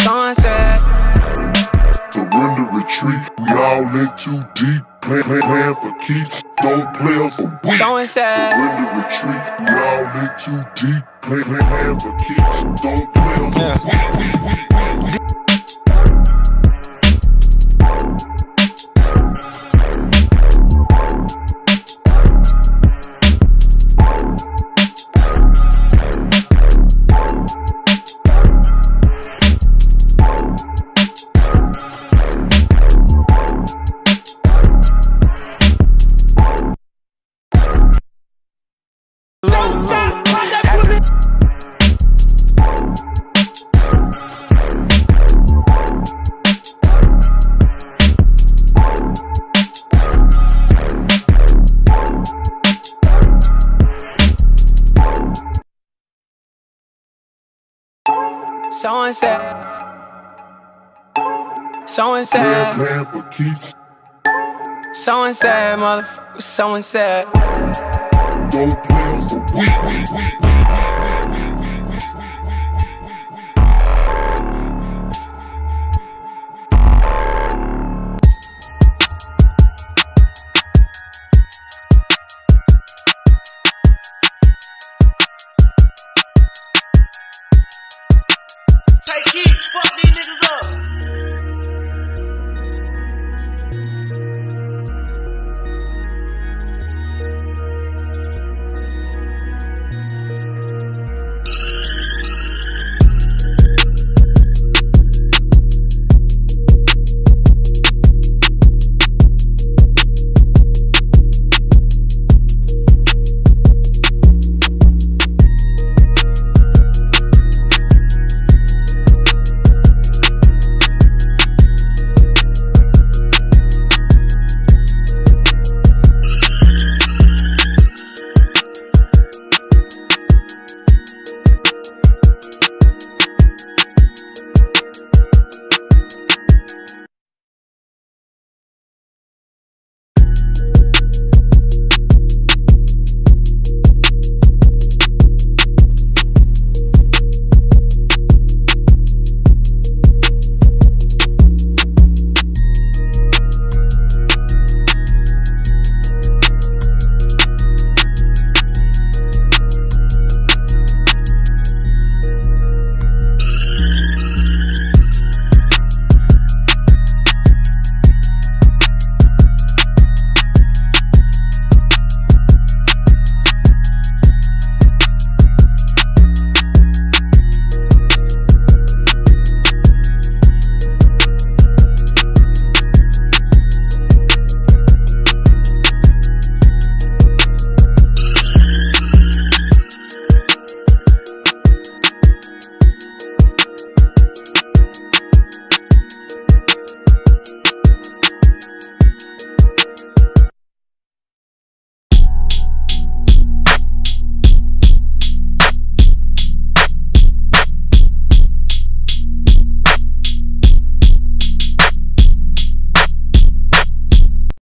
sunset. Surrender retreat, we all in too deep. Play, play, play for keeps, don't play us a week. So sad. Surrender retreat, we all in too deep. Play, play, play for keeps, don't play us yeah. a week. So and said. So and Playing, said. for keeps. So and said, motherfucker. So and said. Don't play us for weeks. week, week, week. Fuck these niggas